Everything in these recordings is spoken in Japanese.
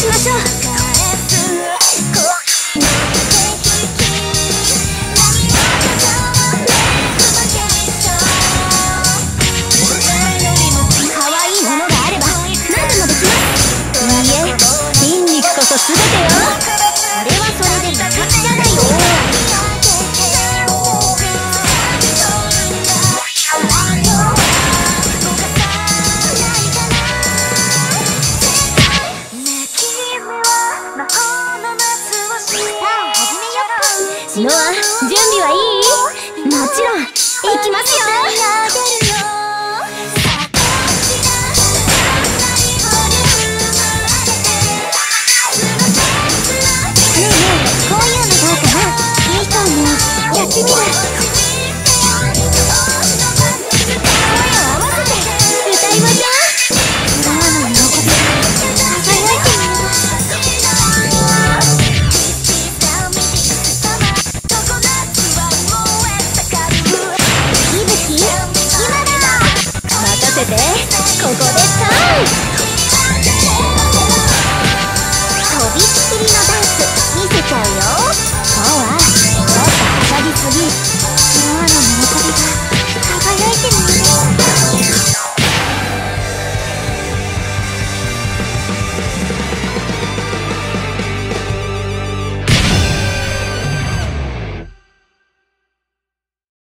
しましょう。ノアせて。ここでターン飛びっきりのダンス見せちゃうよ。そうはちょっとはしゃぎすぎノアの喜びが輝いてる。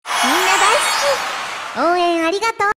みんな大好き。応援ありがとう。